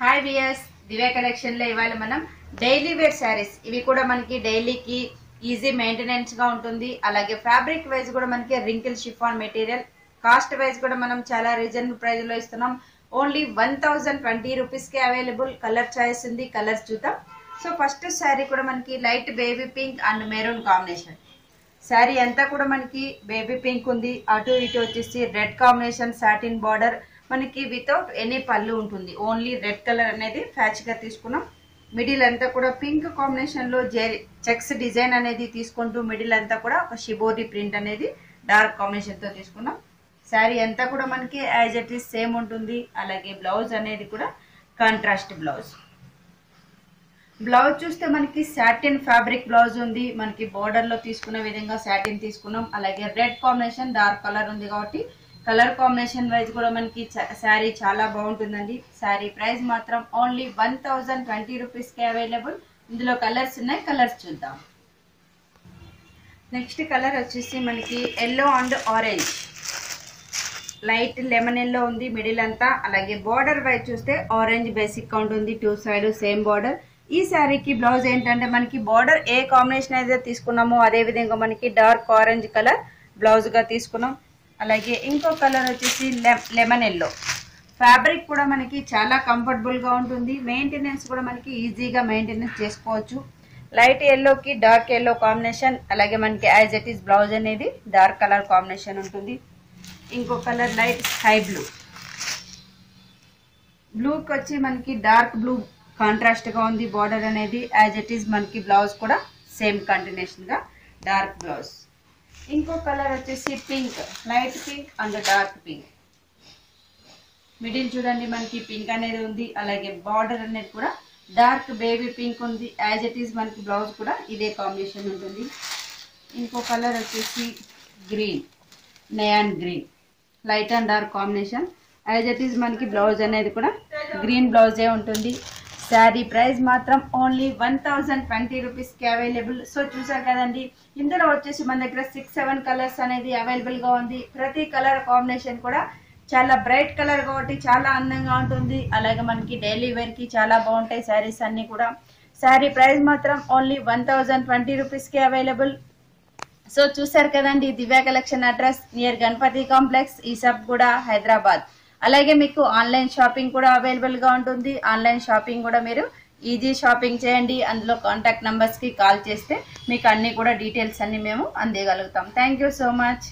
Hi beers దివ్య కలెక్షన్లో ఇవాళ మనం డైలీ వేర్ శారీస్ ఇవి కూడా మనకి డైలీకి ఈజీ మెయింటెనెన్స్గా ఉంటుంది. అలాగే ఫ్యాబ్రిక్ వైజ్ కూడా మనకి wrinkle chiffon material cost wise కూడా మనం చాలా రీజనబుల్ ప్రైజ్లో ఇస్తున్నాం. ఓన్లీ వన్ థౌజండ్ ట్వంటీ రూపీస్కి అవైలబుల్ కలర్ చాయిస్ ఉంది కలర్స్ చూద్దాం. సో ఫస్ట్ శారీ కూడా మనకి light baby pink and maroon combination sari అంతా కూడా మనకి బేబీ పింక్ ఉంది. అటు ఇటు వచ్చేసి రెడ్ కాంబినేషన్ సాటిన్ బార్డర్ మనకి వితౌట్ ఎనీ పళ్ళు ఉంటుంది. ఓన్లీ రెడ్ కలర్ అనేది ఫ్యాచ్గా తీసుకున్నాం. మిడిల్ అంతా కూడా పింక్ కాంబినేషన్లో జే చెక్స్ డిజైన్ అనేది తీసుకుంటూ మిడిల్ అంతా కూడా ఒక షిబోరి ప్రింట్ అనేది డార్క్ కాంబినేషన్తో తీసుకున్నాం. శారీ అంతా కూడా మనకి యాజ్ ఇట్ ఈస్ సేమ్ ఉంటుంది. అలాగే బ్లౌజ్ అనేది కూడా కాంట్రాస్ట్ బ్లౌజ్ బ్లౌజ్ చూస్తే మనకి సాటిన్ ఫ్యాబ్రిక్ బ్లౌజ్ ఉంది. మనకి బోర్డర్లో తీసుకునే విధంగా సాటిన్ తీసుకున్నాం. అలాగే రెడ్ కాంబినేషన్ డార్క్ కలర్ ఉంది కాబట్టి కలర్ కాంబినేషన్ వైజ్ కూడా మనకి శారీ చాలా బాగుంటుందండి. శారీ ప్రైస్ మాత్రం ఓన్లీ వన్ థౌజండ్ ట్వంటీ రూపీస్కి అవైలబుల్. ఇందులో కలర్స్ ఉన్నాయి కలర్స్ చూద్దాం. నెక్స్ట్ కలర్ వచ్చేసి మనకి yellow and orange. Light lemon yellow ఉంది మిడిల్ అంతా. అలాగే బార్డర్ వైజ్ చూస్తే ఆరెంజ్ బేసిక్ కౌంట్ ఉంది టూ సైడ్ సేమ్ బార్డర్. ఈ శారీకి బ్లౌజ్ ఏంటంటే మనకి బార్డర్ ఏ కాంబినేషన్ అయితే తీసుకున్నామో అదే విధంగా మనకి డార్క్ ఆరెంజ్ కలర్ బ్లౌజ్గా తీసుకున్నాం. అలాగే ఇంకో కలర్ వచ్చేసి లెమన్ ఎల్లో ఫ్యాబ్రిక్ కూడా మనకి చాలా కంఫర్టబుల్గా ఉంటుంది. మెయింటెనెన్స్ కూడా మనకి ఈజీగా మెయింటెనెన్స్ చేసుకోవచ్చు. లైట్ ఎల్లోకి డార్క్ ఎల్లో కాంబినేషన్ అలాగే మనకి యాజ్ ఇట్ ఈస్ బ్లౌజ్ అనేది డార్క్ కలర్ కాంబినేషన్ ఉంటుంది. ఇంకో కలర్ లైట్ స్కై బ్లూ బ్లూకి వచ్చి మనకి డార్క్ బ్లూ కాంట్రాస్ట్గా ఉంది. బార్డర్ అనేది యాజ్ ఇట్ ఈస్ మనకి బ్లౌజ్ కూడా సేమ్ కంటినేషన్గా డార్క్ బ్లౌజ్ ఇంకో కలర్ వచ్చేసి pink. Light pink and dark pink middle చూడండి మనకి పింక్ అనేది ఉంది. అలాగే బార్డర్ అనేది కూడా డార్క్ బేబీ పింక్ ఉంది. యాజ్ ఇట్ ఈస్ మనకి బ్లౌజ్ కూడా ఇదే కాంబినేషన్ ఉంటుంది. ఇంకో కలర్ వచ్చేసి green neon green light and dark combination as it is మనకి బ్లౌజ్ అనేది కూడా గ్రీన్ బ్లౌజే ఉంటుంది. శారీ ప్రైస్ మాత్రం ఓన్లీ వన్ థౌజండ్ ట్వంటీ రూపీస్కి అవైలబుల్. సో చూసారు కదండి ఇందులో వచ్చేసి మన దగ్గర సిక్స్ సెవెన్ కలర్స్ అనేది అవైలబుల్గా ఉంది. ప్రతి కలర్ కాంబినేషన్ కూడా చాలా బ్రైట్ కలర్ కాబట్టి చాలా అందంగా ఉంటుంది. అలాగే మనకి డైలీ వేర్కి చాలా బాగుంటాయి శారీస్ అన్నీ కూడా. శారీ ప్రైస్ మాత్రం ఓన్లీ వన్ థౌజండ్ ట్వంటీ రూపీస్కి అవైలబుల్. సో చూసారు కదండి Divya collection address near Ganapati complex ఈ సబ్ కూడా హైదరాబాద్. అలాగే మీకు ఆన్లైన్ షాపింగ్ కూడా అవైలబుల్గా ఉంటుంది. ఆన్లైన్ షాపింగ్ కూడా మీరు ఈజీ షాపింగ్ చేయండి. అందులో కాంటాక్ట్ నెంబర్స్కి కాల్ చేస్తే మీకు అన్నీ కూడా డీటెయిల్స్ అన్నీ మేము అందగలుగుతాం థ్యాంక్ సో మచ్.